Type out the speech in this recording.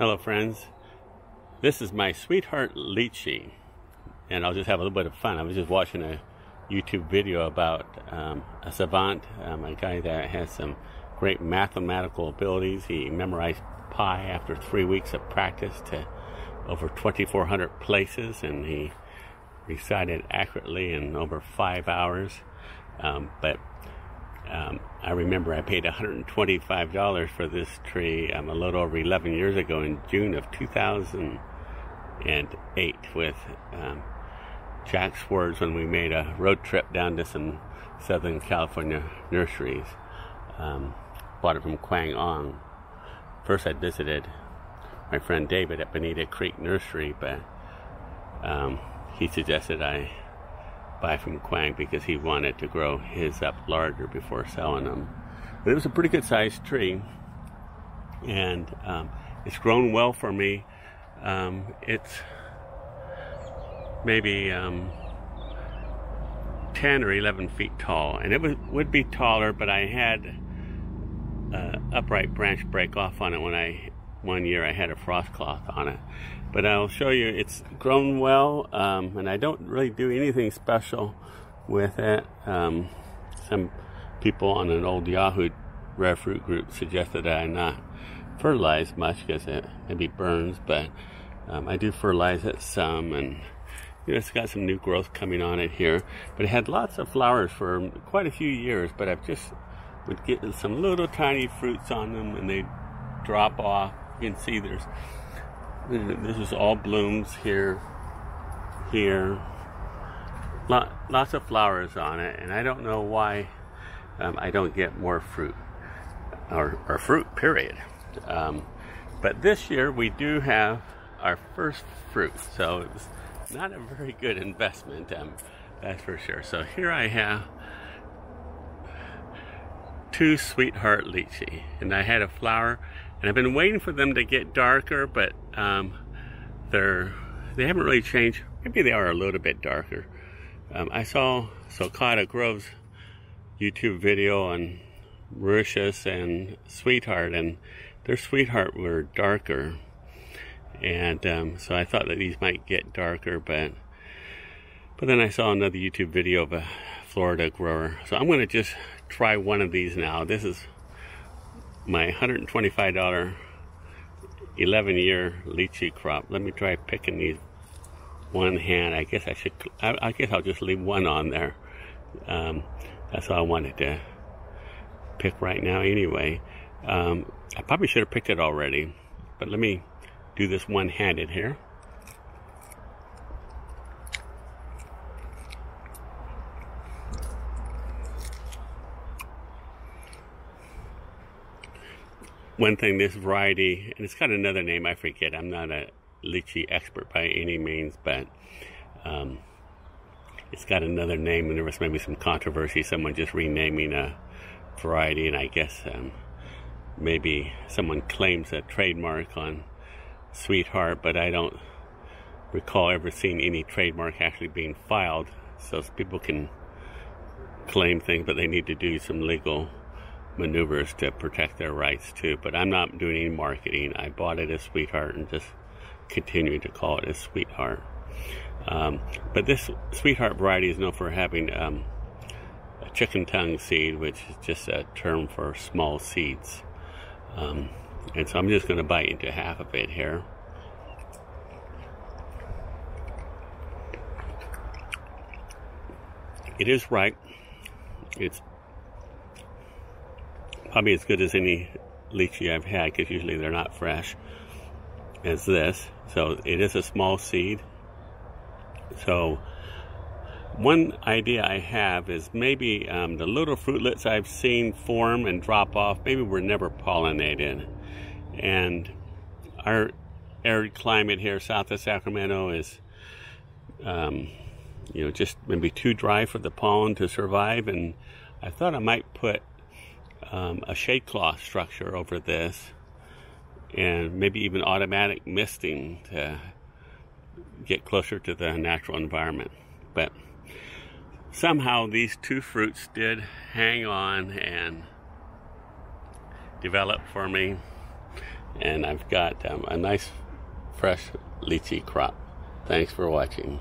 Hello, friends. This is my sweetheart lychee, and I'll just have a little bit of fun. I was just watching a YouTube video about um, a savant, um, a guy that has some great mathematical abilities. He memorized pi after three weeks of practice to over 2,400 places, and he recited accurately in over five hours. Um, but um, I remember I paid $125 for this tree um, a little over 11 years ago in June of 2008 with um, Jack Swords when we made a road trip down to some Southern California nurseries. Um, bought it from Quang Ong. First, I visited my friend David at Bonita Creek Nursery, but um, he suggested I buy from Quang because he wanted to grow his up larger before selling them. But it was a pretty good sized tree, and um, it's grown well for me. Um, it's maybe um, 10 or 11 feet tall, and it would, would be taller, but I had uh, upright branch break off on it when I one year I had a frost cloth on it. But I'll show you it's grown well, um, and I don't really do anything special with it. Um, some people on an old Yahoo rare fruit group suggested I not fertilize much because it maybe burns, but um, I do fertilize it some, and you know it's got some new growth coming on it here. But it had lots of flowers for quite a few years, but I've just would get some little tiny fruits on them, and they drop off you can see there's this is all blooms here, here. Lot, lots of flowers on it, and I don't know why um, I don't get more fruit or, or fruit. Period. Um, but this year we do have our first fruit, so it's not a very good investment. Um, that's for sure. So here I have two sweetheart lychee, and I had a flower and I've been waiting for them to get darker, but um, they're they haven't really changed. Maybe they are a little bit darker. Um, I saw Sulcata Grove's YouTube video on Mauritius and Sweetheart, and their Sweetheart were darker. And um, so I thought that these might get darker, but but then I saw another YouTube video of a Florida grower. So I'm going to just try one of these now. This is my $125 11 year lychee crop. Let me try picking these one hand. I guess I should, I, I guess I'll just leave one on there. Um, that's all I wanted to pick right now anyway. Um, I probably should have picked it already, but let me do this one handed here. One thing, this variety, and it's got another name, I forget. I'm not a lychee expert by any means, but um, it's got another name, and there was maybe some controversy, someone just renaming a variety, and I guess um, maybe someone claims a trademark on Sweetheart, but I don't recall ever seeing any trademark actually being filed, so people can claim things, but they need to do some legal maneuvers to protect their rights too. But I'm not doing any marketing. I bought it as Sweetheart and just continue to call it as Sweetheart. Um, but this Sweetheart variety is known for having um, a chicken tongue seed, which is just a term for small seeds. Um, and so I'm just going to bite into half of it here. It is ripe. It's probably as good as any lychee I've had because usually they're not fresh as this. So it is a small seed. So one idea I have is maybe um, the little fruitlets I've seen form and drop off, maybe were never pollinated. And our arid climate here south of Sacramento is, um, you know, just maybe too dry for the pollen to survive. And I thought I might put um, a shade cloth structure over this and maybe even automatic misting to get closer to the natural environment. But somehow these two fruits did hang on and develop for me. and I've got um, a nice fresh lychee crop. Thanks for watching.